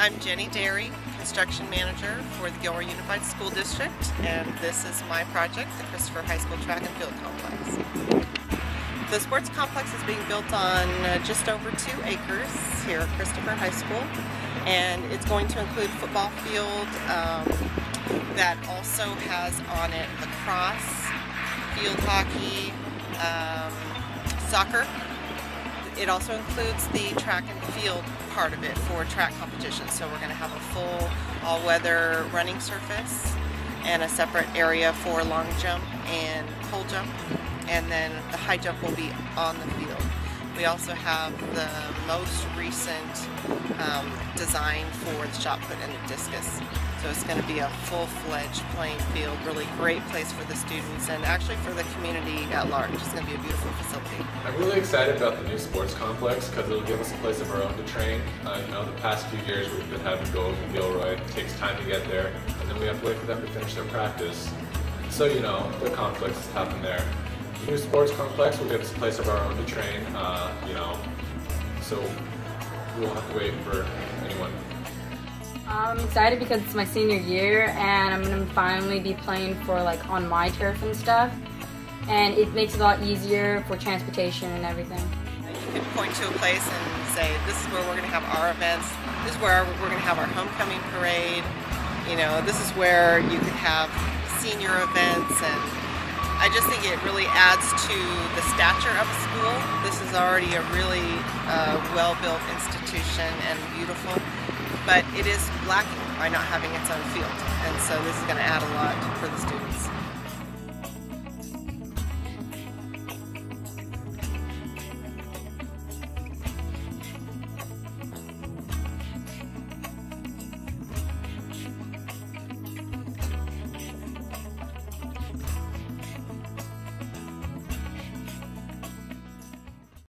I'm Jenny Derry, Construction Manager for the Gilroy Unified School District, and this is my project, the Christopher High School Track and Field Complex. The sports complex is being built on uh, just over two acres here at Christopher High School, and it's going to include football field um, that also has on it lacrosse, field hockey, um, soccer, it also includes the track and field part of it for track competitions. So we're going to have a full all-weather running surface and a separate area for long jump and pole jump. And then the high jump will be on the field. We also have the most recent um, design for the shot put and the discus. So it's going to be a full-fledged playing field, really great place for the students and actually for the community at large. It's going to be a beautiful facility. I'm really excited about the new sports complex because it'll give us a place of our own to train. Uh, you know, the past few years we've been having to goals in Gilroy. It takes time to get there, and then we have to wait for them to finish their practice. So, you know, the conflicts happen there. The new sports complex will give us a place of our own to train, uh, you know, so we won't have to wait for I'm excited because it's my senior year and I'm to finally be playing for like on my turf and stuff. And it makes it a lot easier for transportation and everything. You can point to a place and say, this is where we're going to have our events. This is where we're going to have our homecoming parade. You know, this is where you could have senior events and I just think it really adds to the stature of a school. This is already a really uh, well-built institution and beautiful but it is lacking by not having its own field. And so this is going to add a lot for the students.